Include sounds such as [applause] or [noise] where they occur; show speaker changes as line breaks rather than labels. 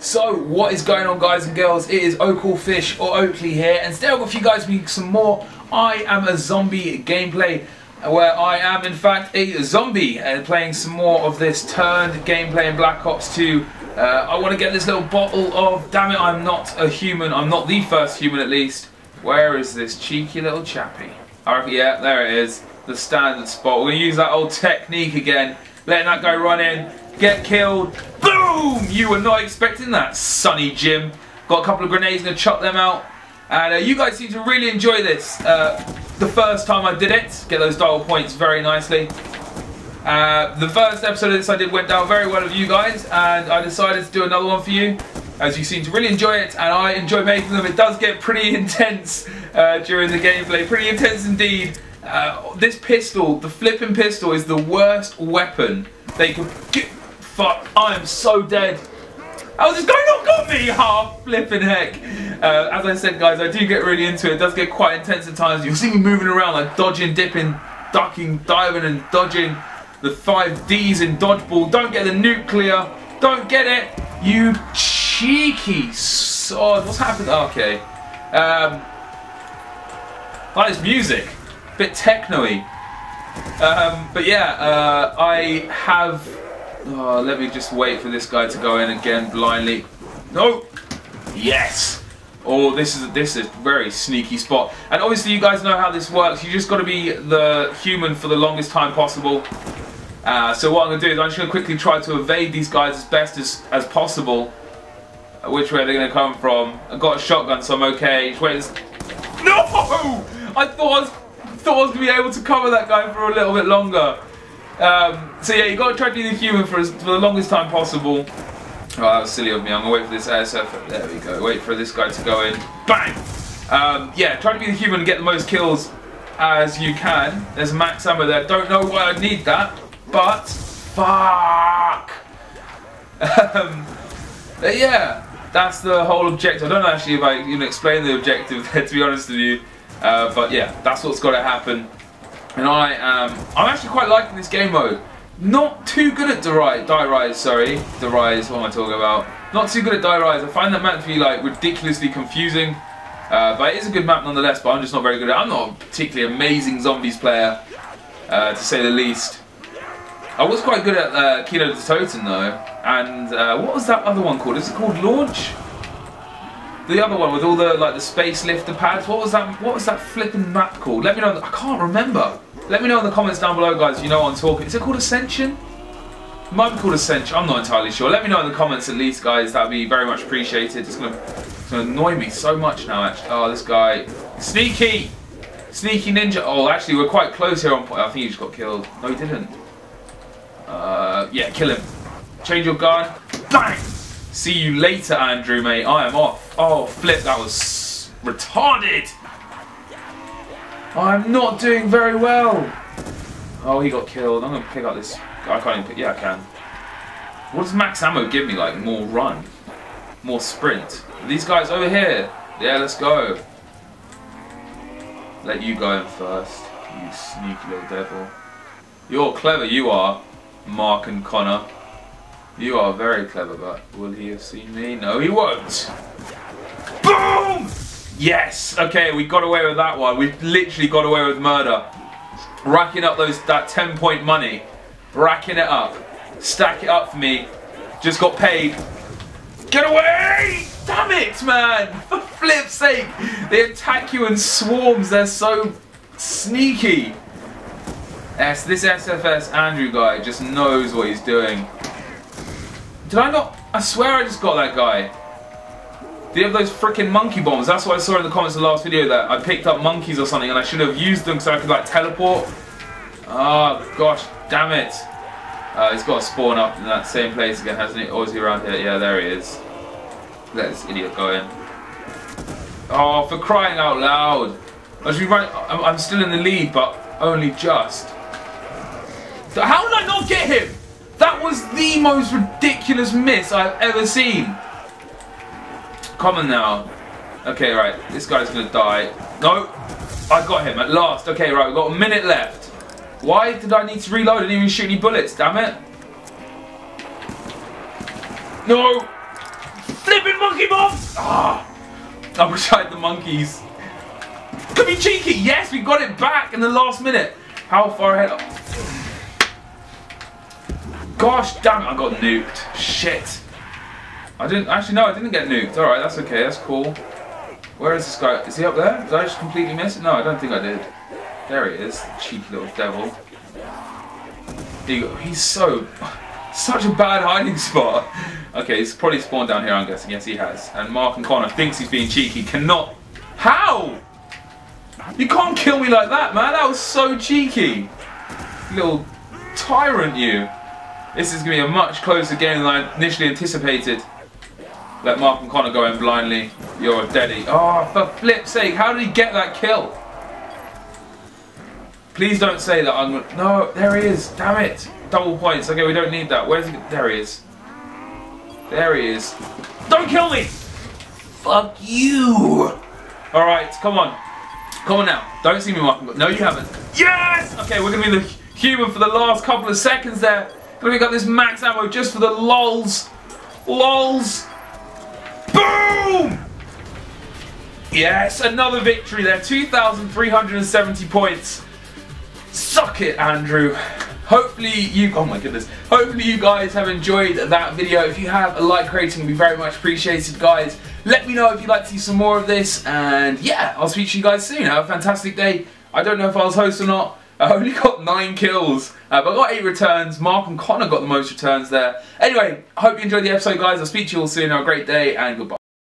So, what is going on guys and girls? It is Oakelfish or Oakley here and today I've got for you guys make some more I am a zombie gameplay where I am in fact a zombie and playing some more of this turned gameplay in Black Ops 2. Uh, I want to get this little bottle of, damn it I'm not a human, I'm not the first human at least. Where is this cheeky little chappy? Right, yeah, there it is, the standard spot. We're going to use that old technique again, letting that guy run in, get killed, boom! You were not expecting that, Sonny Jim. Got a couple of grenades, gonna chuck them out. And uh, you guys seem to really enjoy this. Uh, the first time I did it, get those dial points very nicely. Uh, the first episode of this I did went down very well with you guys, and I decided to do another one for you, as you seem to really enjoy it, and I enjoy making them. It does get pretty [laughs] intense uh, during the gameplay, pretty intense indeed. Uh, this pistol, the flipping pistol, is the worst weapon they could get fuck, I am so dead. How's this guy not got me? Half flipping heck. Uh, as I said, guys, I do get really into it. It does get quite intense at times. You'll see me moving around, like dodging, dipping, ducking, diving, and dodging. The five Ds in dodgeball. Don't get the nuclear. Don't get it. You cheeky sod. What's happened? Okay. Um, like this music. Bit techno-y. Um, but yeah, uh, I have Oh, let me just wait for this guy to go in again blindly. No! Yes! Oh, this is this is a very sneaky spot. And obviously you guys know how this works. You just got to be the human for the longest time possible. Uh, so what I'm going to do is I'm just going to quickly try to evade these guys as best as, as possible. Uh, which way are they going to come from? I've got a shotgun so I'm okay. Which way is... No! I thought I was, thought I was going to be able to cover that guy for a little bit longer. Um, so yeah, you got to try to be the human for, as, for the longest time possible. Oh, that was silly of me. I'm gonna wait for this air ASF. There we go. Wait for this guy to go in. Bang! Um, yeah, try to be the human and get the most kills as you can. There's max ammo there. Don't know why I need that, but fuck. um, yeah, that's the whole objective. I don't know actually if I even explain the objective there, [laughs] to be honest with you. Uh, but yeah, that's what's got to happen. And I am, I'm actually quite liking this game mode. Not too good at Die Rise, sorry. Die Rise, what am I talking about? Not too good at Die Rise. I find that map to be like ridiculously confusing. Uh, but it is a good map nonetheless, but I'm just not very good at it. I'm not a particularly amazing zombies player, uh, to say the least. I was quite good at uh, Kino der Toten though. And uh, what was that other one called? Is it called Launch? The other one with all the like the space lifter pads. What was that? What was that flipping map called? Let me know. I can't remember. Let me know in the comments down below, guys. You know what I'm talking. Is it called Ascension? It might be called Ascension. I'm not entirely sure. Let me know in the comments at least, guys. That'd be very much appreciated. It's gonna, it's gonna annoy me so much now. Actually, oh, this guy, sneaky, sneaky ninja. Oh, actually, we're quite close here on point. I think he just got killed. No, he didn't. Uh, yeah, kill him. Change your gun. Bang. See you later, Andrew, mate. I am off. Oh, flip, that was retarded. I'm not doing very well. Oh, he got killed. I'm going to pick up this. I can't even pick. Yeah, I can. What does max ammo give me? Like, more run? More sprint? These guys over here. Yeah, let's go. Let you go in first. You sneaky little devil. You're clever, you are, Mark and Connor. You are very clever, but will he have seen me? No, he won't. Boom! Yes! Okay, we got away with that one. We literally got away with murder. Racking up those that 10 point money. Racking it up. Stack it up for me. Just got paid. Get away! Damn it, man! [laughs] For flip's sake! They attack you in swarms. They're so sneaky. This SFS Andrew guy just knows what he's doing. Did I not? I swear I just got that guy. Do you have those freaking monkey bombs? That's what I saw in the comments of the last video that I picked up monkeys or something and I should have used them so I could like teleport. Oh gosh, damn it. Uh, he's got to spawn up in that same place again, hasn't he? Or is he around here? Yeah, there he is. Let this idiot go in. Oh, for crying out loud. I should be right. I'm still in the lead, but only just. So how did I not get him? That was the most ridiculous miss I've ever seen. Come on now. Okay, right. This guy's gonna die. No. I got him at last. Okay, right. We've got a minute left. Why did I need to reload? I didn't even shoot any bullets. Damn it. No. Flipping monkey bombs! Ah! I wish I had the monkeys. Could be cheeky. Yes, we got it back in the last minute. How far ahead? Gosh damn it, I got nuked. Shit. I didn't, actually no, I didn't get nuked. Alright, that's okay, that's cool. Where is this guy? Is he up there? Did I just completely miss it? No, I don't think I did. There he is, cheeky little devil. He's so, [laughs] such a bad hiding spot. Okay, he's probably spawned down here, I'm guessing. Yes, he has. And Mark and Connor thinks he's being cheeky. Cannot. How? You can't kill me like that, man. That was so cheeky. Little tyrant, you. This is going to be a much closer game than I initially anticipated. Let Mark and Connor go in blindly. You're a deadie. Oh, for flip's sake, how did he get that kill? Please don't say that I'm. No, there he is. Damn it. Double points. Okay, we don't need that. Where's he? There he is. There he is. Don't kill me! Fuck you! Alright, come on. Come on now. Don't see me, Mark. No, you haven't. Yes! Okay, we're gonna be the human for the last couple of seconds there. We got this max ammo just for the lols. Lols. Boom! Yes, another victory there. 2,370 points. Suck it, Andrew. Hopefully you, oh my goodness, hopefully you guys have enjoyed that video. If you have, a like rating would be very much appreciated, guys. Let me know if you'd like to see some more of this, and yeah, I'll speak to you guys soon. Have a fantastic day. I don't know if I was host or not. [laughs] I only got 9 kills, uh, but I got 8 returns. Mark and Connor got the most returns there. Anyway, hope you enjoyed the episode, guys. I'll speak to you all soon. Have a great day, and goodbye.